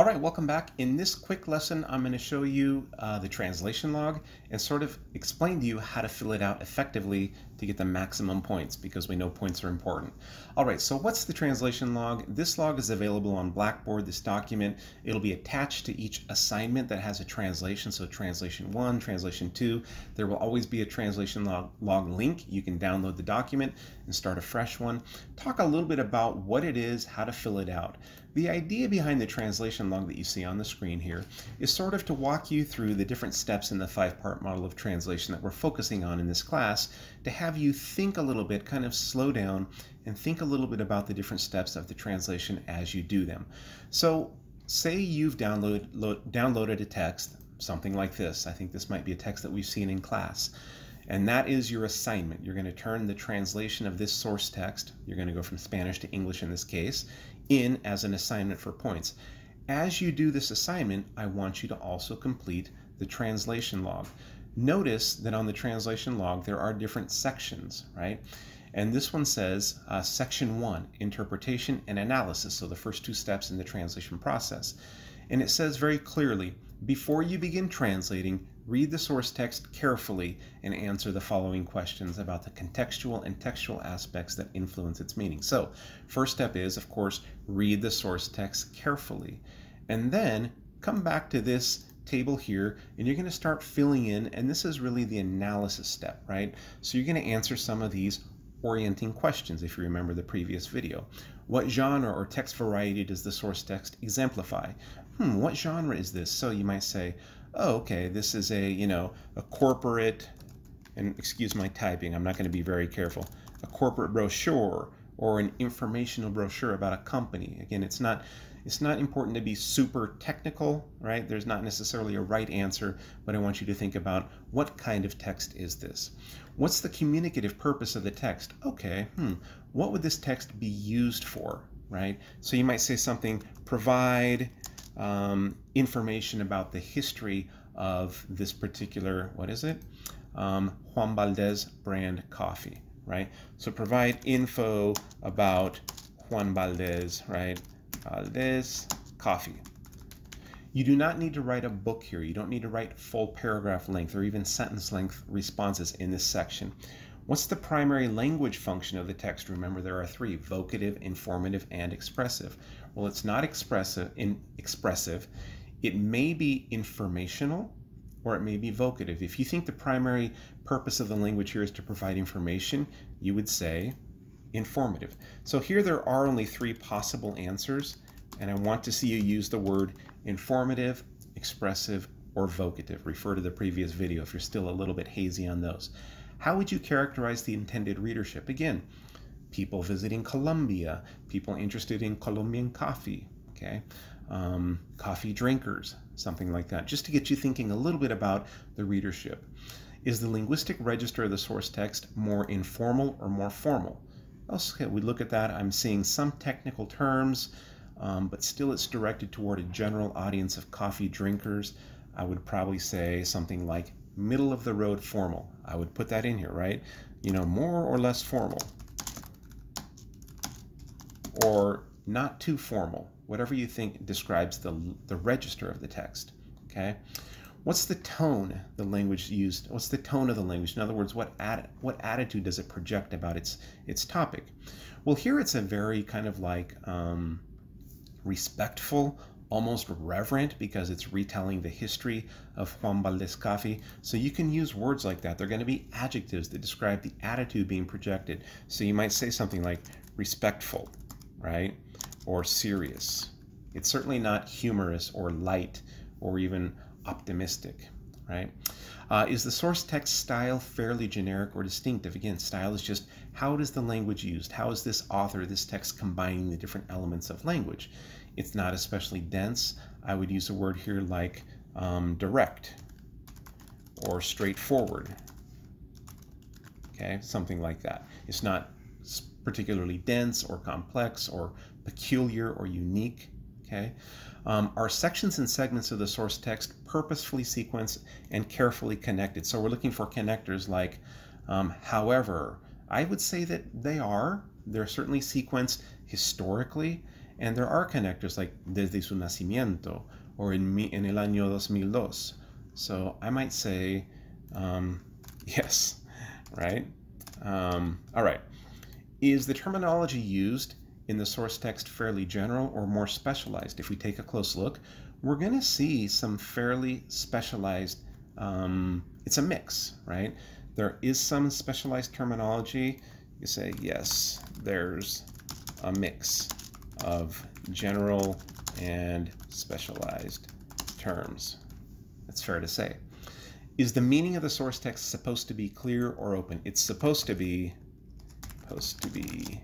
All right, welcome back. In this quick lesson, I'm going to show you uh, the translation log and sort of explain to you how to fill it out effectively to get the maximum points because we know points are important. All right, so what's the translation log? This log is available on Blackboard, this document. It'll be attached to each assignment that has a translation, so translation one, translation two. There will always be a translation log, log link. You can download the document and start a fresh one. Talk a little bit about what it is, how to fill it out. The idea behind the translation log that you see on the screen here is sort of to walk you through the different steps in the five-part model of translation that we're focusing on in this class to have you think a little bit, kind of slow down and think a little bit about the different steps of the translation as you do them. So say you've download, downloaded a text, something like this. I think this might be a text that we've seen in class. And that is your assignment. You're going to turn the translation of this source text, you're going to go from Spanish to English in this case, in as an assignment for points. As you do this assignment, I want you to also complete the translation log. Notice that on the translation log, there are different sections, right? And this one says uh, section one, interpretation and analysis. So the first two steps in the translation process. And it says very clearly, before you begin translating, read the source text carefully and answer the following questions about the contextual and textual aspects that influence its meaning. So, first step is, of course, read the source text carefully. And then come back to this table here and you're going to start filling in and this is really the analysis step right? So you're going to answer some of these orienting questions if you remember the previous video. What genre or text variety does the source text exemplify? Hmm, what genre is this? So you might say, oh, okay, this is a, you know, a corporate, and excuse my typing, I'm not going to be very careful, a corporate brochure or an informational brochure about a company. Again, it's not it's not important to be super technical, right? There's not necessarily a right answer, but I want you to think about what kind of text is this? What's the communicative purpose of the text? Okay, hmm, what would this text be used for, right? So you might say something, provide um, information about the history of this particular, what is it? Um, Juan Valdez brand coffee, right? So provide info about Juan Valdez, right? Valdez coffee. You do not need to write a book here. You don't need to write full paragraph length or even sentence length responses in this section. What's the primary language function of the text? Remember, there are three, vocative, informative, and expressive. Well, it's not expressive, in, expressive. It may be informational or it may be vocative. If you think the primary purpose of the language here is to provide information, you would say informative. So here there are only three possible answers, and I want to see you use the word informative, expressive, or vocative. Refer to the previous video if you're still a little bit hazy on those. How would you characterize the intended readership? Again, people visiting Colombia, people interested in Colombian coffee, okay? Um, coffee drinkers, something like that, just to get you thinking a little bit about the readership. Is the linguistic register of the source text more informal or more formal? Okay, we look at that. I'm seeing some technical terms, um, but still it's directed toward a general audience of coffee drinkers. I would probably say something like middle of the road formal. I would put that in here, right? You know, more or less formal. Or not too formal, whatever you think describes the, the register of the text, okay? What's the tone the language used? What's the tone of the language? In other words, what, ad, what attitude does it project about its, its topic? Well, here it's a very kind of like um, respectful, almost reverent because it's retelling the history of Juan Valdez Coffee. So you can use words like that. They're going to be adjectives that describe the attitude being projected. So you might say something like respectful, right? Or serious. It's certainly not humorous or light or even optimistic, right? Uh, is the source text style fairly generic or distinctive? Again, style is just how is the language used? How is this author, this text combining the different elements of language? It's not especially dense. I would use a word here like um, direct or straightforward. Okay, something like that. It's not particularly dense or complex or peculiar or unique. Okay, um, are sections and segments of the source text purposefully sequenced and carefully connected? So we're looking for connectors like um, however. I would say that they are. They're certainly sequenced historically And there are connectors like desde su nacimiento or en, mi, en el año 2002. So I might say um, yes, right? Um, all right. Is the terminology used in the source text fairly general or more specialized? If we take a close look, we're going to see some fairly specialized, um, it's a mix, right? There is some specialized terminology. You say, yes, there's a mix of general and specialized terms. That's fair to say. Is the meaning of the source text supposed to be clear or open? It's supposed to be supposed to be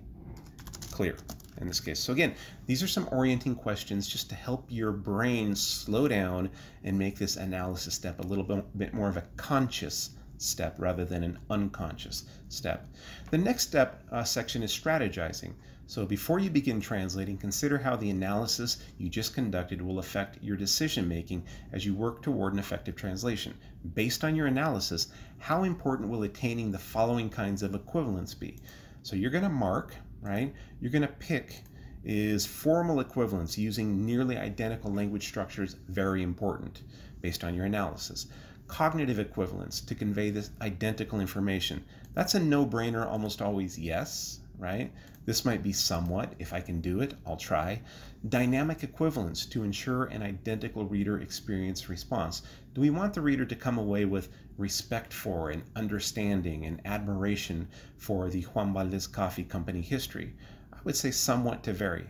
clear in this case. So again, these are some orienting questions just to help your brain slow down and make this analysis step a little bit more of a conscious step rather than an unconscious step. The next step uh, section is strategizing. So before you begin translating, consider how the analysis you just conducted will affect your decision making as you work toward an effective translation. Based on your analysis, how important will attaining the following kinds of equivalence be? So you're going to mark, right? You're going to pick is formal equivalence using nearly identical language structures very important based on your analysis. Cognitive equivalence to convey this identical information. That's a no-brainer almost always yes, right? This might be somewhat. If I can do it, I'll try. Dynamic equivalence to ensure an identical reader experience response. Do we want the reader to come away with respect for and understanding and admiration for the Juan Valdez Coffee Company history? I would say somewhat to vary.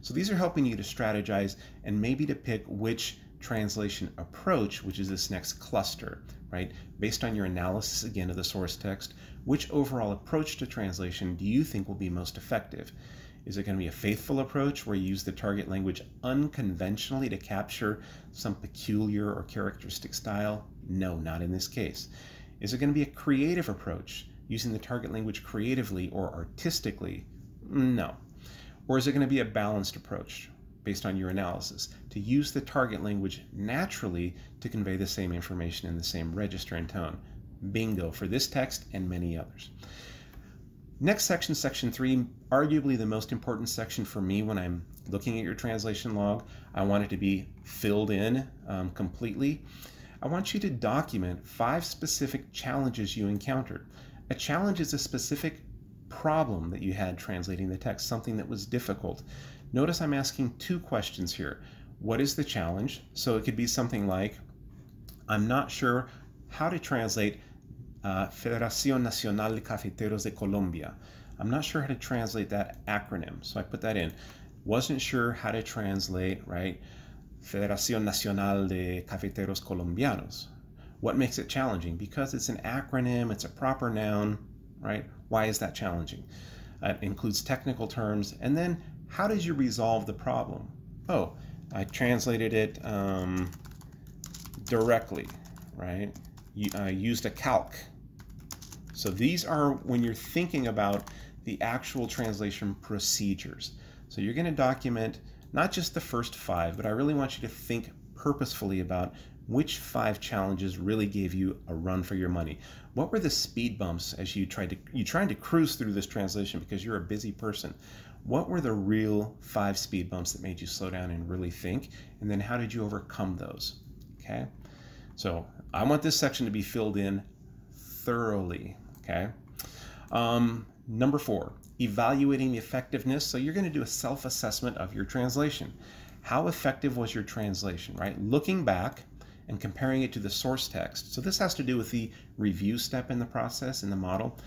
So these are helping you to strategize and maybe to pick which translation approach, which is this next cluster, right? Based on your analysis again of the source text, which overall approach to translation do you think will be most effective? Is it going to be a faithful approach where you use the target language unconventionally to capture some peculiar or characteristic style? No, not in this case. Is it going to be a creative approach, using the target language creatively or artistically? No. Or is it going to be a balanced approach, based on your analysis, to use the target language naturally to convey the same information in the same register and tone. Bingo for this text and many others. Next section, section three, arguably the most important section for me when I'm looking at your translation log. I want it to be filled in um, completely. I want you to document five specific challenges you encountered. A challenge is a specific problem that you had translating the text, something that was difficult. Notice I'm asking two questions here. What is the challenge? So it could be something like, I'm not sure how to translate uh, Federación Nacional de Cafeteros de Colombia. I'm not sure how to translate that acronym, so I put that in. Wasn't sure how to translate, right? Federación Nacional de Cafeteros Colombianos. What makes it challenging? Because it's an acronym, it's a proper noun, right? Why is that challenging? It includes technical terms, and then how did you resolve the problem? Oh, I translated it um, directly, right? I used a calque. So these are when you're thinking about the actual translation procedures. So you're going to document not just the first five, but I really want you to think purposefully about which five challenges really gave you a run for your money. What were the speed bumps as you tried to you tried to cruise through this translation because you're a busy person? What were the real five speed bumps that made you slow down and really think? And then how did you overcome those? Okay. So I want this section to be filled in thoroughly. Okay. Um, number four, evaluating the effectiveness. So you're going to do a self assessment of your translation. How effective was your translation, right? Looking back and comparing it to the source text. So this has to do with the review step in the process in the model.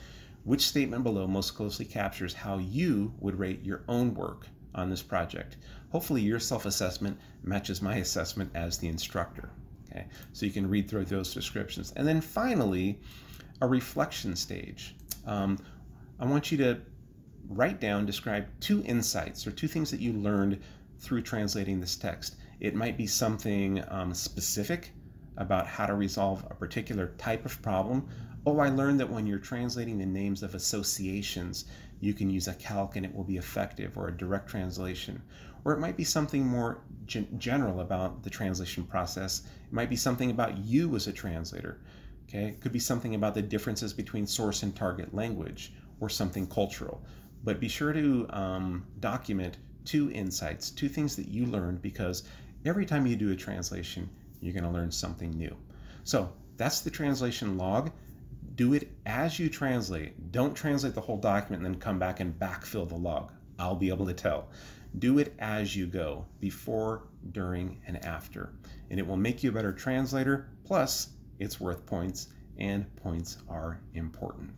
Which statement below most closely captures how you would rate your own work on this project? Hopefully your self-assessment matches my assessment as the instructor. Okay, so you can read through those descriptions. And then finally, a reflection stage. Um, I want you to write down, describe two insights or two things that you learned through translating this text. It might be something um, specific about how to resolve a particular type of problem oh, I learned that when you're translating the names of associations, you can use a calque and it will be effective, or a direct translation. Or it might be something more gen general about the translation process. It might be something about you as a translator. Okay, it could be something about the differences between source and target language, or something cultural. But be sure to um, document two insights, two things that you learned because every time you do a translation, you're going to learn something new. So that's the translation log. Do it as you translate. Don't translate the whole document and then come back and backfill the log. I'll be able to tell. Do it as you go, before, during, and after. And it will make you a better translator. Plus, it's worth points, and points are important.